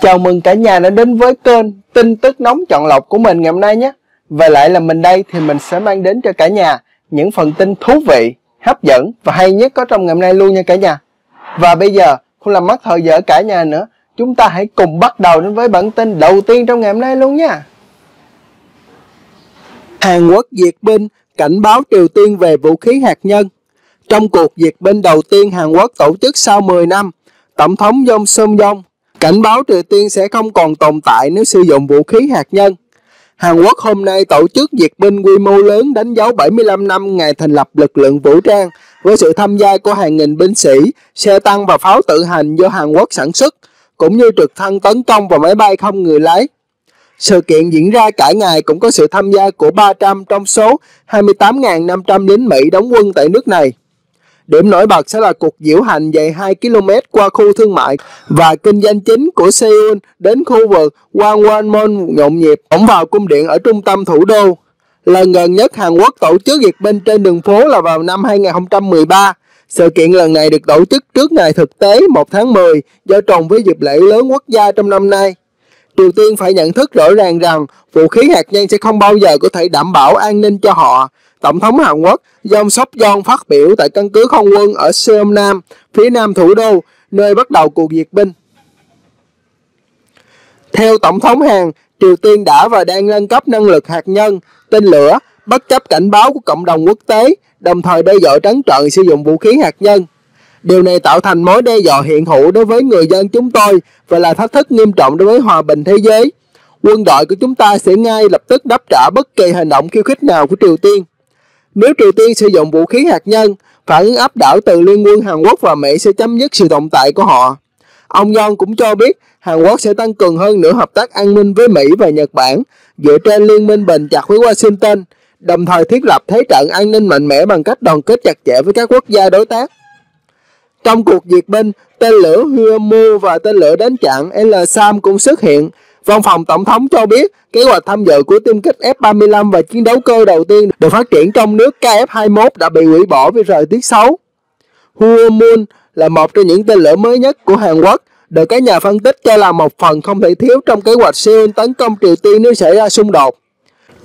Chào mừng cả nhà đã đến với kênh tin tức nóng chọn lọc của mình ngày hôm nay nhé. Và lại là mình đây thì mình sẽ mang đến cho cả nhà những phần tin thú vị, hấp dẫn và hay nhất có trong ngày hôm nay luôn nha cả nhà. Và bây giờ không làm mất thời giờ cả nhà nữa, chúng ta hãy cùng bắt đầu đến với bản tin đầu tiên trong ngày hôm nay luôn nha. Hàn Quốc diệt binh cảnh báo Triều Tiên về vũ khí hạt nhân. Trong cuộc diệt binh đầu tiên Hàn Quốc tổ chức sau 10 năm, Tổng thống Yong Sung Yong cảnh báo Triều Tiên sẽ không còn tồn tại nếu sử dụng vũ khí hạt nhân. Hàn Quốc hôm nay tổ chức diệt binh quy mô lớn đánh dấu 75 năm ngày thành lập lực lượng vũ trang với sự tham gia của hàng nghìn binh sĩ, xe tăng và pháo tự hành do Hàn Quốc sản xuất, cũng như trực thăng tấn công và máy bay không người lái. Sự kiện diễn ra cả ngày cũng có sự tham gia của 300 trong số 28.500 lính Mỹ đóng quân tại nước này. Điểm nổi bật sẽ là cuộc diễu hành dài 2 km qua khu thương mại và kinh doanh chính của Seoul đến khu vực Gwanghwamun nhộn nhịp, ổng vào cung điện ở trung tâm thủ đô. Lần gần nhất Hàn Quốc tổ chức duyệt binh trên đường phố là vào năm 2013. Sự kiện lần này được tổ chức trước ngày thực tế 1 tháng 10 do trùng với dịp lễ lớn quốc gia trong năm nay. Triều Tiên phải nhận thức rõ ràng rằng vũ khí hạt nhân sẽ không bao giờ có thể đảm bảo an ninh cho họ. Tổng thống Hàn Quốc Jong Sop Yong phát biểu tại căn cứ không quân ở Seoul Nam, phía nam thủ đô, nơi bắt đầu cuộc diệt binh. Theo Tổng thống Hàn, Triều Tiên đã và đang nâng cấp năng lực hạt nhân, tên lửa, bất chấp cảnh báo của cộng đồng quốc tế, đồng thời đe dọa trắng trợn sử dụng vũ khí hạt nhân. Điều này tạo thành mối đe dọa hiện hữu đối với người dân chúng tôi và là thách thức nghiêm trọng đối với hòa bình thế giới. Quân đội của chúng ta sẽ ngay lập tức đáp trả bất kỳ hành động khiêu khích nào của Triều Tiên. Nếu Triều Tiên sử dụng vũ khí hạt nhân, phản ứng áp đảo từ Liên quân Hàn Quốc và Mỹ sẽ chấm dứt sự tồn tại của họ. Ông Yon cũng cho biết Hàn Quốc sẽ tăng cường hơn nữa hợp tác an ninh với Mỹ và Nhật Bản dựa trên liên minh bền chặt với Washington, đồng thời thiết lập thế trận an ninh mạnh mẽ bằng cách đoàn kết chặt chẽ với các quốc gia đối tác. Trong cuộc diệt binh, tên lửa Hyumu và tên lửa đánh chặn L-SAM cũng xuất hiện. Văn phòng Tổng thống cho biết kế hoạch tham dự của tiêm kích F-35 và chiến đấu cơ đầu tiên được phát triển trong nước KF-21 đã bị hủy bỏ vì thời tiết xấu. Hyumun là một trong những tên lửa mới nhất của Hàn Quốc, được các nhà phân tích cho là một phần không thể thiếu trong kế hoạch Seoul tấn công Triều Tiên nếu xảy ra xung đột.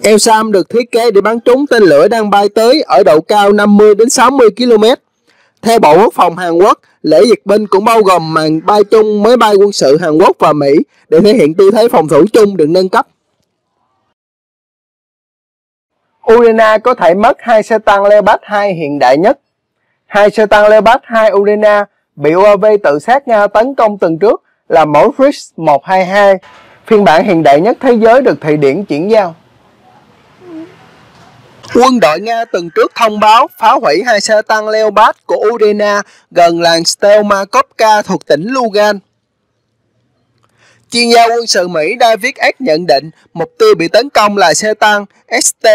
Elsam được thiết kế để bắn trúng tên lửa đang bay tới ở độ cao 50 đến 60 km. Theo Bộ Quốc phòng Hàn Quốc, lễ duyệt binh cũng bao gồm màn bay chung máy bay quân sự Hàn Quốc và Mỹ để thể hiện tư thế phòng thủ chung được nâng cấp. Urena có thể mất hai xe tăng Leopard 2 hiện đại nhất. Hai xe tăng Leopard 2 Urena bị UAV tự sát Nga tấn công tuần trước là mẫu Fritz 122, phiên bản hiện đại nhất thế giới được Thụy Điển chuyển giao. Quân đội Nga từng trước thông báo phá hủy hai xe tăng Leopard của Ukraine gần làng Stelmakovka thuộc tỉnh Lugan. Chuyên gia quân sự Mỹ David S nhận định mục tiêu bị tấn công là xe tăng st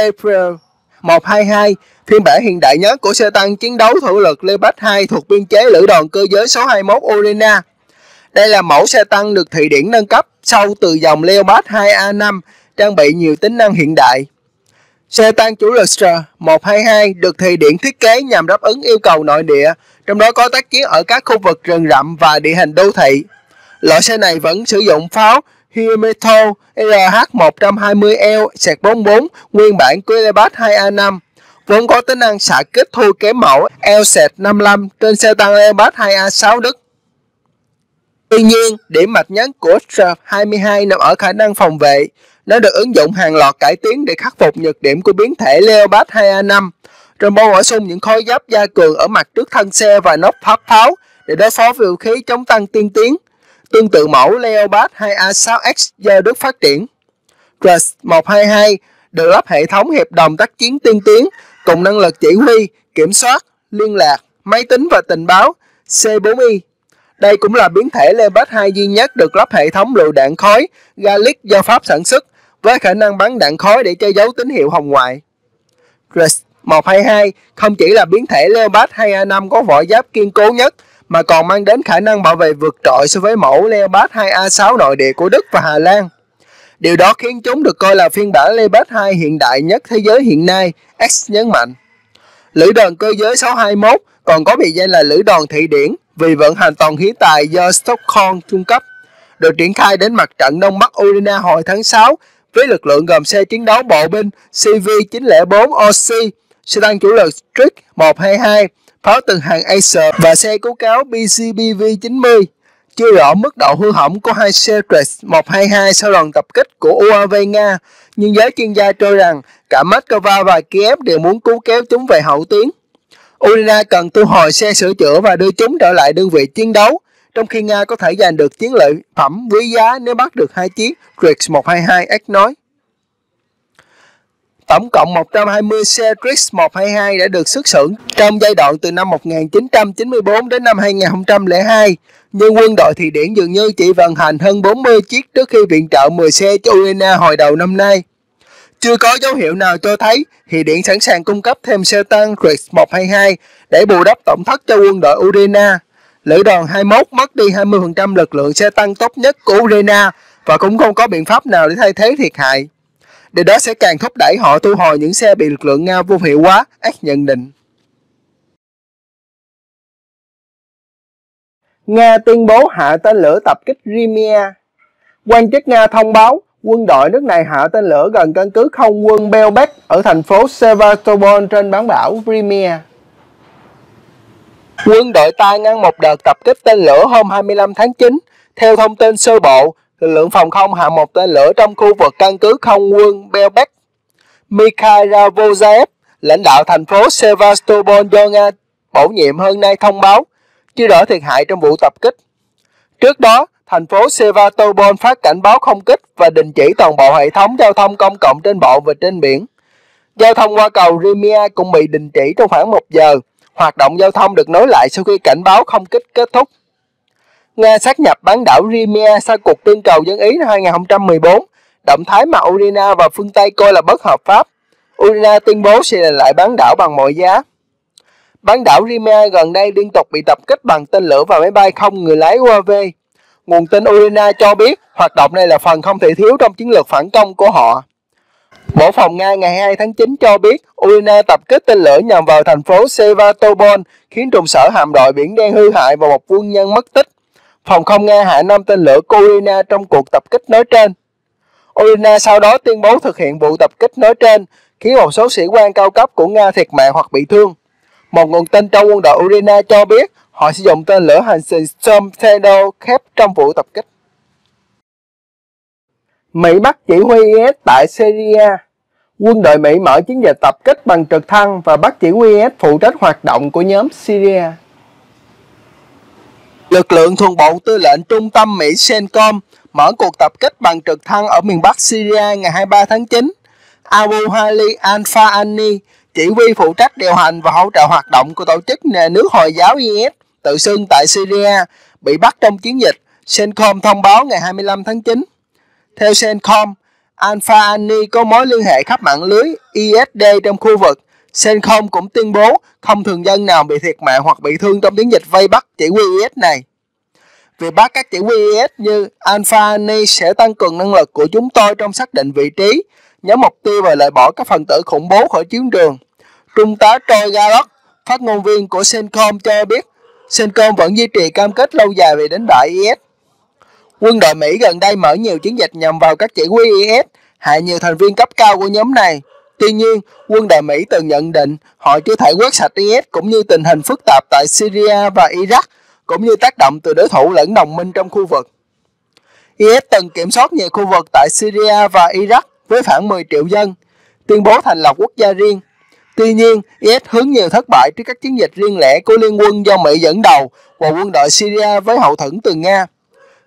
122, phiên bản hiện đại nhất của xe tăng chiến đấu thủ lực Leopard 2 thuộc biên chế lữ đoàn cơ giới số 21 Ukraine. Đây là mẫu xe tăng được Thụy Điển nâng cấp sau từ dòng Leopard 2A5, trang bị nhiều tính năng hiện đại. Xe tăng chủ lực SR-122 được thị Điển thiết kế nhằm đáp ứng yêu cầu nội địa, trong đó có tác chiến ở các khu vực rừng rậm và địa hình đô thị. Loại xe này vẫn sử dụng pháo Hiometo RH120L-44 nguyên bản của Leopard 2A5, vốn có tính năng xạ kích thua kém mẫu L-55 trên xe tăng Leopard 2A6 Đức. Tuy nhiên, điểm mạnh nhất của SR-22 nằm ở khả năng phòng vệ. Nó được ứng dụng hàng loạt cải tiến để khắc phục nhược điểm của biến thể Leopard 2A5, trong bổ sung những khối giáp gia cường ở mặt trước thân xe và nóc pháp pháo để đối phó với vũ khí chống tăng tiên tiến tương tự mẫu Leopard 2A6X do Đức phát triển. Trust 122 được lắp hệ thống hiệp đồng tác chiến tiên tiến cùng năng lực chỉ huy, kiểm soát, liên lạc, máy tính và tình báo C4I. Đây cũng là biến thể Leopard 2 duy nhất được lắp hệ thống lựu đạn khói Gallic do Pháp sản xuất với khả năng bắn đạn khói để che giấu tín hiệu hồng ngoại. Chris 122 không chỉ là biến thể Leopard 2A5 có vỏ giáp kiên cố nhất mà còn mang đến khả năng bảo vệ vượt trội so với mẫu Leopard 2A6 nội địa của Đức và Hà Lan. Điều đó khiến chúng được coi là phiên bản Leopard 2 hiện đại nhất thế giới hiện nay, X nhấn mạnh. Lữ đoàn cơ giới 621 còn có biệt danh là lữ đoàn thị Điển vì vận hành toàn khí tài do Stockholm trung cấp. được triển khai đến mặt trận Đông Bắc Urina hồi tháng 6 với lực lượng gồm xe chiến đấu bộ binh CV-904 OC, xe tăng chủ lực Trick 122, pháo từng hàng Acer và xe cứu cáo BCBV-90. Chưa rõ mức độ hư hỏng của hai xe Trace 122 sau lần tập kích của UAV Nga, nhưng giới chuyên gia cho rằng cả Moscow và Kiev đều muốn cứu kéo chúng về hậu tuyến. Ukraine cần thu hồi xe sửa chữa và đưa chúng trở lại đơn vị chiến đấu, trong khi Nga có thể giành được chiến lợi phẩm quý giá nếu bắt được hai chiếc Trix-122X nói. Tổng cộng 120 xe Trix-122 đã được xuất xưởng trong giai đoạn từ năm 1994 đến năm 2002, nhưng quân đội Thụy Điển dường như chỉ vận hành hơn 40 chiếc trước khi viện trợ 10 xe cho Ukraine hồi đầu năm nay. Chưa có dấu hiệu nào cho thấy Thụy Điển sẵn sàng cung cấp thêm xe tăng Trix-122 để bù đắp tổng thất cho quân đội Ukraine. Lữ đoàn 21 mất đi 20% lực lượng xe tăng tốt nhất của Ukraine và cũng không có biện pháp nào để thay thế thiệt hại. Điều đó sẽ càng thúc đẩy họ thu hồi những xe bị lực lượng Nga vô hiệu hóa, ác nhận định. Nga tuyên bố hạ tên lửa tập kích Crimea. Quan chức Nga thông báo quân đội nước này hạ tên lửa gần căn cứ không quân Belbek ở thành phố Sevastopol trên bán đảo Crimea. Quân đội ta ngăn một đợt tập kích tên lửa hôm 25 tháng 9. Theo thông tin sơ bộ, lực lượng phòng không hạ một tên lửa trong khu vực căn cứ không quân Belbek. Mikhail Vozaev, lãnh đạo thành phố Sevastopol do Nga bổ nhiệm hơn nay thông báo chưa rõ thiệt hại trong vụ tập kích. Trước đó, thành phố Sevastopol phát cảnh báo không kích và đình chỉ toàn bộ hệ thống giao thông công cộng trên bộ và trên biển. Giao thông qua cầu Rimia cũng bị đình chỉ trong khoảng một giờ. Hoạt động giao thông được nối lại sau khi cảnh báo không kích kết thúc. Nga sát nhập bán đảo Crimea sau cuộc tương cầu dân Ý năm 2014, động thái mà Ukraine và phương Tây coi là bất hợp pháp. Ukraine tuyên bố sẽ là lại bán đảo bằng mọi giá. Bán đảo Crimea gần đây liên tục bị tập kích bằng tên lửa và máy bay không người lái UAV. Nguồn tin Ukraine cho biết hoạt động này là phần không thể thiếu trong chiến lược phản công của họ. Bộ Phòng Nga ngày 2 tháng 9 cho biết Ukraine tập kích tên lửa nhằm vào thành phố Sevastopol, khiến trụ sở hạm đội Biển Đen hư hại và một quân nhân mất tích. Phòng không Nga hạ năm tên lửa của Ukraine trong cuộc tập kích nói trên. Ukraine sau đó tuyên bố thực hiện vụ tập kích nói trên, khiến một số sĩ quan cao cấp của Nga thiệt mạng hoặc bị thương. Một nguồn tin trong quân đội Ukraine cho biết, họ sử dụng tên lửa hành trình Storm Shadow khép trong vụ tập kích. Mỹ bắt chỉ huy IS tại Syria. Quân đội Mỹ mở chiến dịch tập kích bằng trực thăng và bắt chỉ huy IS phụ trách hoạt động của nhóm Syria. Lực lượng thuần bộ tư lệnh trung tâm Mỹ CENTCOM mở cuộc tập kích bằng trực thăng ở miền Bắc Syria ngày 23 tháng 9. Abu Hali Al-Fa'ani, chỉ huy phụ trách điều hành và hỗ trợ hoạt động của tổ chức nhà nước Hồi giáo IS tự xưng tại Syria, bị bắt trong chiến dịch, CENTCOM thông báo ngày 25 tháng 9. Theo Sencom, Alpha Ani có mối liên hệ khắp mạng lưới ISD trong khu vực. Sencom cũng tuyên bố không thường dân nào bị thiệt mạng hoặc bị thương trong chiến dịch vây bắt chỉ huy IS này. Việc bắt các chỉ huy IS như Alpha Ani sẽ tăng cường năng lực của chúng tôi trong xác định vị trí, nhắm mục tiêu và loại bỏ các phần tử khủng bố khỏi chiến trường. Trung tá Troy Gallagher, phát ngôn viên của Sencom cho biết Sencom vẫn duy trì cam kết lâu dài về đánh bại IS. Quân đội Mỹ gần đây mở nhiều chiến dịch nhằm vào các chỉ huy IS, hại nhiều thành viên cấp cao của nhóm này. Tuy nhiên, quân đội Mỹ từng nhận định họ chưa thể quét sạch IS cũng như tình hình phức tạp tại Syria và Iraq, cũng như tác động từ đối thủ lẫn đồng minh trong khu vực. IS từng kiểm soát nhiều khu vực tại Syria và Iraq với khoảng 10 triệu dân, tuyên bố thành lập quốc gia riêng. Tuy nhiên, IS hướng nhiều thất bại trước các chiến dịch riêng lẻ của liên quân do Mỹ dẫn đầu và quân đội Syria với hậu thuẫn từ Nga.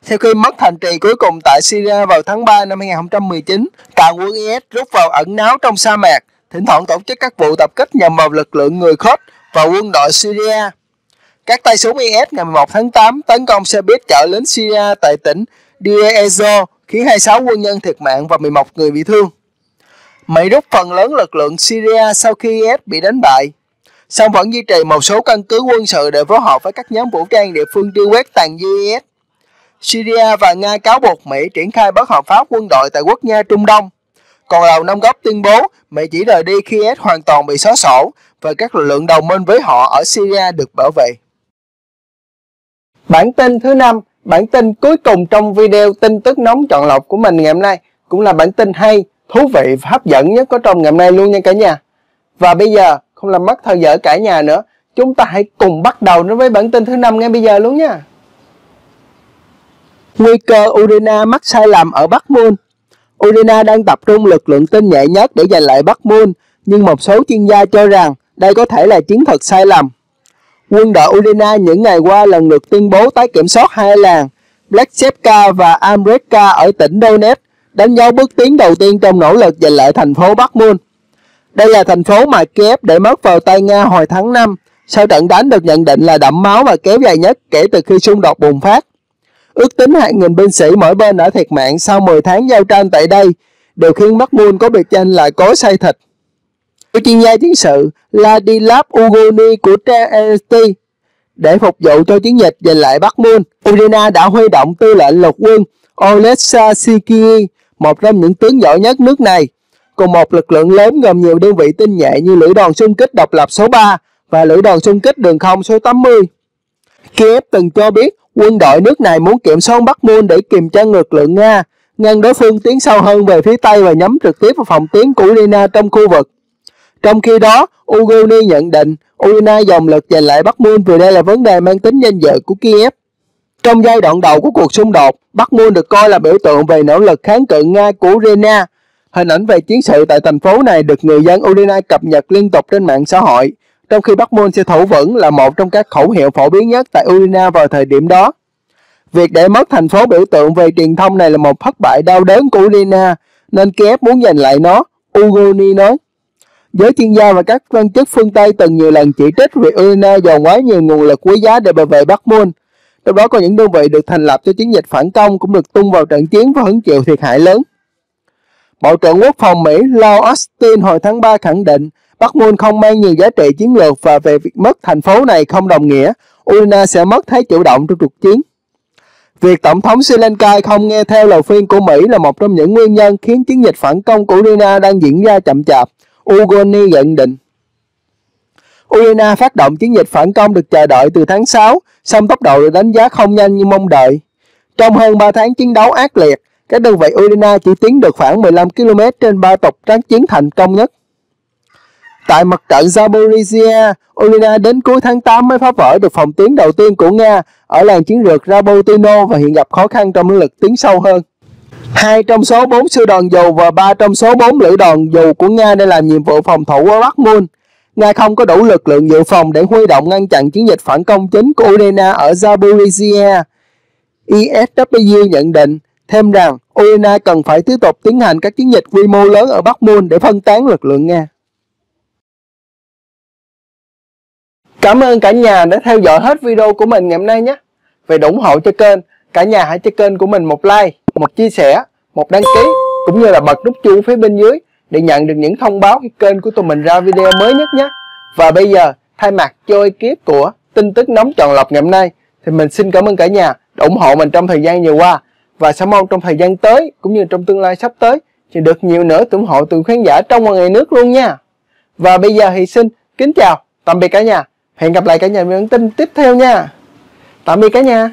Sau khi mất thành trì cuối cùng tại Syria vào tháng 3 năm 2019, toàn quân IS rút vào ẩn náu trong sa mạc, thỉnh thoảng tổ chức các vụ tập kích nhằm vào lực lượng người Kurd và quân đội Syria. Các tay súng IS ngày 11 tháng 8 tấn công xe buýt chở lính Syria tại tỉnh Deir Ezzor, khiến 26 quân nhân thiệt mạng và 11 người bị thương. Mỹ rút phần lớn lực lượng Syria sau khi IS bị đánh bại, song vẫn duy trì một số căn cứ quân sự để phối hợp với các nhóm vũ trang địa phương tiêu quét tàn dư IS. Syria và Nga cáo buộc Mỹ triển khai bất hợp pháp quân đội tại quốc gia Trung Đông. Còn Lầu Năm Góc tuyên bố Mỹ chỉ rời đi khi S hoàn toàn bị xóa sổ và các lực lượng đồng minh với họ ở Syria được bảo vệ. Bản tin thứ năm Bản tin cuối cùng trong video tin tức nóng chọn lọc của mình ngày hôm nay cũng là bản tin hay, thú vị và hấp dẫn nhất có trong ngày hôm nay luôn nha cả nhà. Và bây giờ không làm mất thời giờ cả nhà nữa, chúng ta hãy cùng bắt đầu nó với bản tin thứ năm ngay bây giờ luôn nha. Nguy cơ Urena mắc sai lầm ở Bắc Môn Urena đang tập trung lực lượng tinh nhẹ nhất để giành lại Bắc Môn, nhưng một số chuyên gia cho rằng đây có thể là chiến thuật sai lầm. Quân đội Urena những ngày qua lần lượt tuyên bố tái kiểm soát hai làng Blacksepka và Amreka ở tỉnh Donetsk, đánh dấu bước tiến đầu tiên trong nỗ lực giành lại thành phố Bắc Môn. Đây là thành phố mà Kiev để mất vào tay Nga hồi tháng 5, sau trận đánh được nhận định là đẫm máu và kéo dài nhất kể từ khi xung đột bùng phát. Ước tính hàng nghìn binh sĩ mỗi bên đã thiệt mạng sau 10 tháng giao tranh tại đây, đều khiến Bắc có biệt danh là cối xay thịt. Chuyên gia chiến sự Ladislav Ugoni của TNT để phục vụ cho chiến dịch giành lại Bắc Moon, Ukraine đã huy động tư lệnh lục quân Olesa Sikii, một trong những tướng giỏi nhất nước này, cùng một lực lượng lớn gồm nhiều đơn vị tinh nhẹ như lữ đoàn xung kích độc lập số 3 và lữ đoàn xung kích đường không số 80. Kiev từng cho biết quân đội nước này muốn kiểm soát Bắc Môn để kiềm chân lực lượng Nga, ngăn đối phương tiến sâu hơn về phía Tây và nhắm trực tiếp vào phòng tuyến của Ukraine trong khu vực. Trong khi đó, Ugoni nhận định Ukraine dòng lực giành lại Bắc Môn vì đây là vấn đề mang tính danh dự của Kiev. Trong giai đoạn đầu của cuộc xung đột, Bắc Môn được coi là biểu tượng về nỗ lực kháng cự Nga của Ukraine. Hình ảnh về chiến sự tại thành phố này được người dân Ukraine cập nhật liên tục trên mạng xã hội, trong khi Bắc môn sẽ thủ vững là một trong các khẩu hiệu phổ biến nhất tại Urina vào thời điểm đó. Việc để mất thành phố biểu tượng về truyền thông này là một thất bại đau đớn của Urina, nên Kiev muốn giành lại nó, Ugoni nói. Giới chuyên gia và các quan chức phương Tây từng nhiều lần chỉ trích việc Urina dồn quá nhiều nguồn lực quý giá để bảo vệ Bắc môn Trong đó có những đơn vị được thành lập cho chiến dịch phản công cũng được tung vào trận chiến và hứng chịu thiệt hại lớn. Bộ trưởng Quốc phòng Mỹ Lloyd Austin hồi tháng 3 khẳng định Bắc Môn không mang nhiều giá trị chiến lược và về việc mất thành phố này không đồng nghĩa Ukraine sẽ mất thế chủ động trong cuộc chiến. Việc Tổng thống Sri Lanka không nghe theo lời khuyên của Mỹ là một trong những nguyên nhân khiến chiến dịch phản công của Ukraine đang diễn ra chậm chạp. Ugoni nhận định. Ukraine phát động chiến dịch phản công được chờ đợi từ tháng 6, song tốc độ được đánh giá không nhanh như mong đợi. Trong hơn 3 tháng chiến đấu ác liệt, các đơn vị Ukraine chỉ tiến được khoảng 15 km trên ba tục tráng chiến thành công nhất. Tại mặt trận Zaporizhia, Ukraine đến cuối tháng 8 mới phá vỡ được phòng tuyến đầu tiên của Nga ở làng chiến lược Rabotino và hiện gặp khó khăn trong nỗ lực tiến sâu hơn. Hai trong số 4 sư đoàn dù và ba trong số 4 lữ đoàn dù của Nga đang làm nhiệm vụ phòng thủ ở Bắc Môn. Nga không có đủ lực lượng dự phòng để huy động ngăn chặn chiến dịch phản công chính của Ukraine ở Zaporizhia. ISW nhận định thêm rằng Ukraine cần phải tiếp tục tiến hành các chiến dịch quy mô lớn ở Bắc Môn để phân tán lực lượng Nga. Cảm ơn cả nhà đã theo dõi hết video của mình ngày hôm nay nhé. Về ủng hộ cho kênh, cả nhà hãy cho kênh của mình một like, một chia sẻ, một đăng ký cũng như là bật nút chuông phía bên dưới để nhận được những thông báo khi kênh của tụi mình ra video mới nhất nhé. Và bây giờ, thay mặt cho ekip của tin tức nóng chọn lọc ngày hôm nay thì mình xin cảm ơn cả nhà đã ủng hộ mình trong thời gian vừa qua và sẽ mong trong thời gian tới cũng như trong tương lai sắp tới thì được nhiều nữa ủng hộ từ khán giả trong và ngoài nước luôn nha. Và bây giờ thì xin kính chào, tạm biệt cả nhà. Hẹn gặp lại cả nhà những tin tiếp theo nha. Tạm biệt cả nhà.